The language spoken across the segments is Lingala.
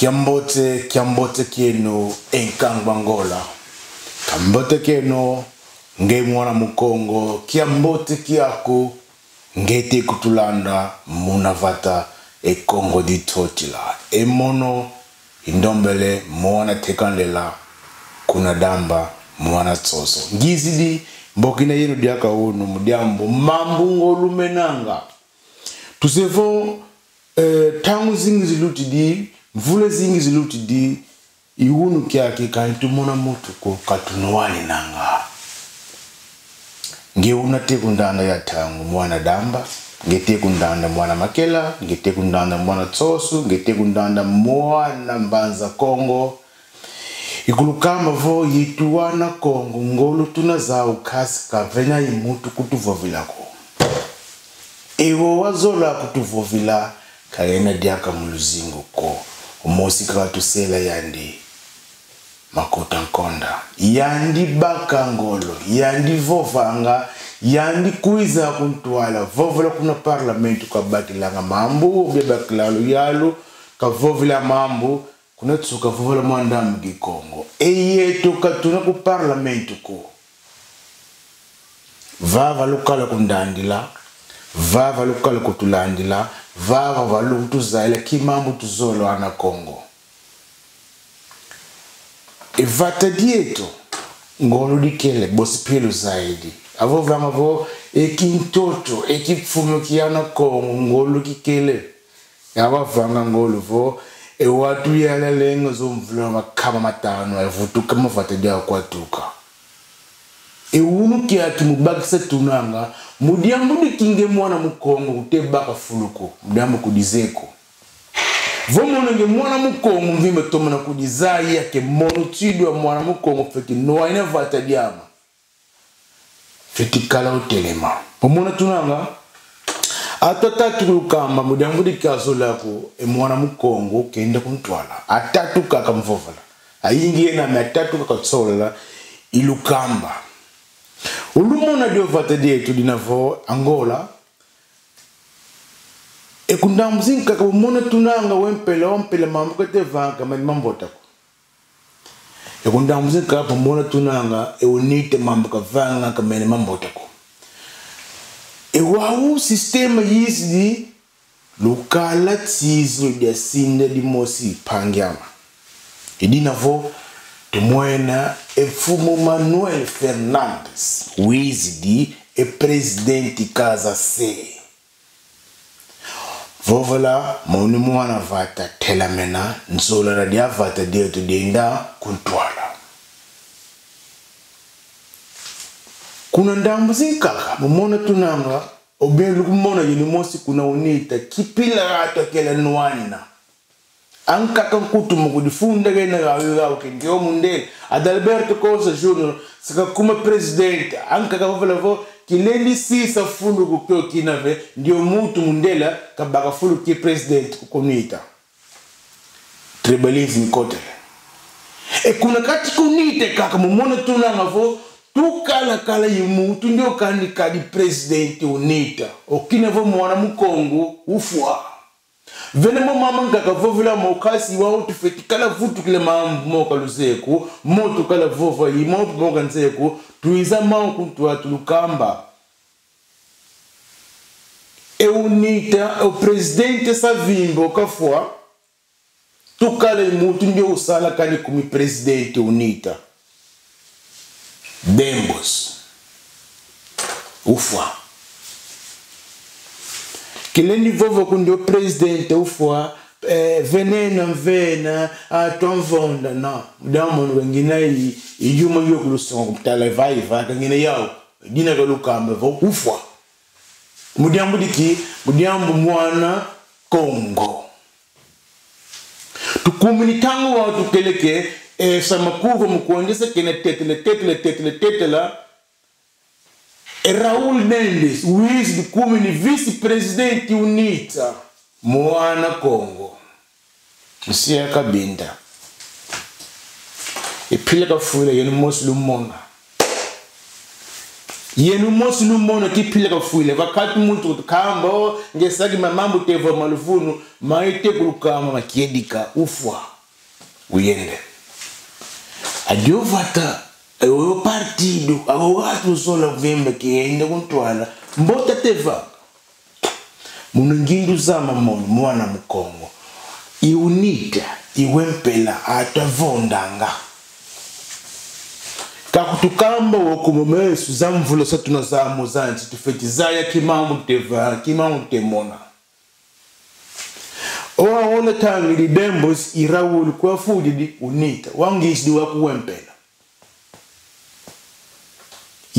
kiambote kiambote kienu enkangwa ngola kambote kienu nge mwana mukongo kiambote kiaku nge te kutulanda muna vata ekongo ditotila emono indombele mwana tekanlela kuna damba mwana tsoso ngizidi mbokina yenu diaka unu mudiambo mambungo lumenanga tusefo eh, tangu zingi ziluti di mvule zingi zilutidi iwunu kyake kali tumona mutuko katunuwali nanga ngeuna tekundanda ya tangu mwana damba ngetekundanda mwana makela ngetekundanda mwana tsosu ngetekundanda mwana mbanza kongo ikulukamba vo yitu wana kongo ngolu tuna zawu khasi kavenya imutu kutuvovilako ewo wazola kutuvovila kayena diaka muluzingo ko umosi kaka yandi makota nkonda yandi baka ngolo yandi vovanga yandi kuiza kuntwala vovola kuna parlamentu kabakilanga mambu obya bakilalo yalo kavovela mambu kunatsuka vovola mwandamu kikongo eyetu katuna ku parlamentu ku vava lukala kundandila vava lukala kutulandila vava valungu tuzayela kimambu tuzolowana kongo evata dieto ngolo likele bosiphilo zaidi avo vama vo ekintoto ekipfumo kiyana kongo ngolo kikele yavavanga ngolo vo ewatuyala lengo zomvula makhama matano evutuka mavata diakwatuka ewunu ke ati mubakisa tunu yanga mudiambu dikinge mwana mukongo ute baka fuluko mudiambu kudizeko vomonenge mwana mukongo mvimbe tomona kudiza yake mono tidu ya mwana mukongo feki noa ine vata diama feki kala otelema omona tunu yanga atatatu lukamba mudiambu dikaso lako emwana mukongo kenda kuntwala atatu kaka mvovola ayingi enami atatu kaka tsolela ilukamba ulumona liovata lietu linavo angola ekundambuzinkaka umona tunanga wempela wampela mambo ketevanka mali mambotako ekundambuzinkaka pamona tunanga eunite mambo e kavanga kamene mambotako ewawu sistema yisidi lukala tsizo lya sinda limosi ipangyama idinavo e tumwena efumu Manuel Fernandes wizidi e presidente kaza se vovola mauni mwana vata thela mena nzola ra dia vata dia tu kuntwala kuna ndambu zinkaka mumona tunanga obien lukumona mosi kuna unita kipila rato kela nwana ankaka kutumu kudifundegenagawigawo kendio mundele adalberto cosa jr sakakuma presidente ankaka favalavo kileli sisa fulu kupyo kinave ndio mutu mundela kabaka fulu ki president kukunita tribalism kote ekuna kati kunite kaka mumona tunangavo tukalakala imutu ndio kanikadi presidente unita okinavo mwana mukongo ufwa venema mamangaka vovela mokasi wango tufeti kala vutukile mambu moka luseku motu kala vova yi motu moka nseku tuiza manku tuatu lukamba eunita opresidente savimba okafua tukala mutu ndio usala kani kumi presidente unita dembos ufua kileni vovoku ndio presidente ufua eh, venena mvena atomvonda ah, na damon wengina ijuma iyo kulusongo kutalevaiva kangina yao dina kalukamba vokufwa mudiambu diki mudiambu mwana kongo tukumini tango wao tukeleke eh, samakuvo mukuonjesa kene tetele tetele tetele tetela Raul Mendes wizi kumini vice presidenti unita muwana Congo nsiya kabinda iphile kafuile yena umosi lumona yena umosi lumona kiphile kafuile vakhathi muntu kuti khamba o ngesaki mamambo teva malufunu maite kulukama makiedika ufwa uyende adiovata o partido abo bantu sola kuvimba kiyenda kuntwala mbota teva muno ngindu zama mono mwana mukongo iunita iwempela atavondanga kakutukamba wokumomesu za mvula satuna zamu zanji tufeti kimamu teva kimamu temona owaona tangi lidembos irawulu kuafudidi unita wangishidi wakuwempela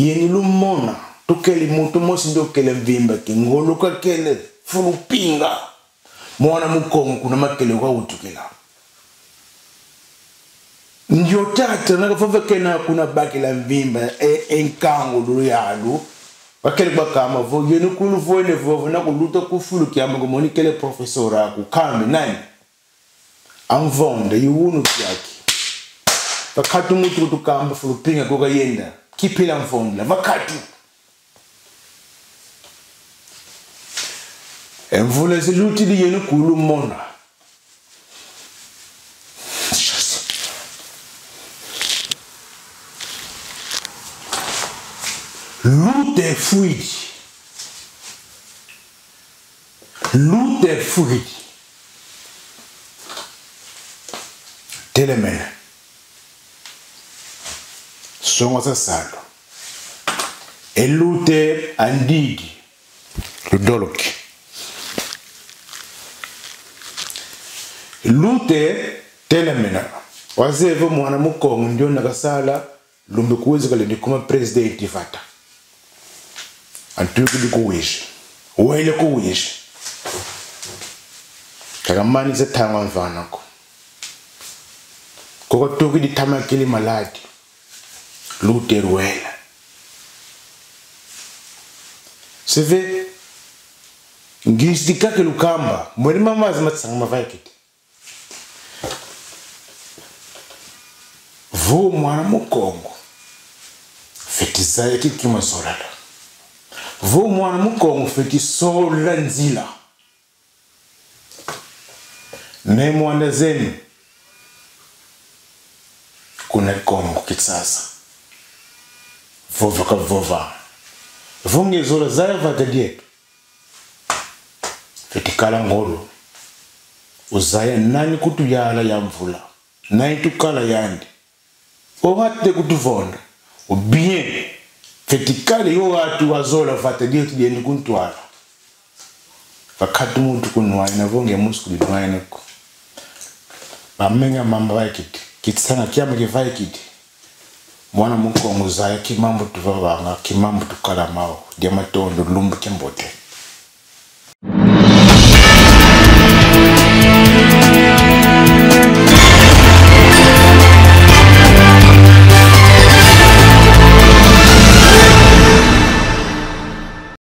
yeni lumona tokele moto mosi nde okele mvimbaki ngoloka kele fulupinga mwana mukongo kuna makele kwakutukela ndio tata nakafavakena kuna bakela mvimba e, enkango lulu yalu vakele kwakama vo yeni kulu voene vovo nakuluta kufulu kiamba ngomonikele profesor aku kambe nani amvonda yiwunu kyaki vakati mutu kutukamba fulupinga kokayenda qui kipela l'outil, le emvula esiluthi monde. ugula est fouillé fuidi est fouillé Télémène. songo sa salo elute andidi ludoloki lute telemena wazevo mwana mukongo ndio nakasala lumbi kuwezekala ndikuma presidenti fata antuyukili kuwisha wele kuwisha takamanise thangwa mvanako koko tukidi thamakili maladi Lutero. seve ngizdi kake lukamba mweri mamazi matsanga mavaikiti vu mwana mukongo fetizaye kikimwe solala vu mwana mukongo fetisola nzila ne mwana zenu kuna likongo kitsasa vova ka vova vungezola zayavadadie fetikala ngolo uzaya nani yala ya mvula nani tukala yandi ovatite kutuvonda ubien fetikale yo watu wazola vatadie tujendi kuntwala vakati muntu kunwaina vonge musi kulinwainako vamenga mamba vaikiti kitsanga kyama kivaikiti mwana mukongo zaya kimambu tuvavanga kimambu tukalamao dia matondo lumbu kyembote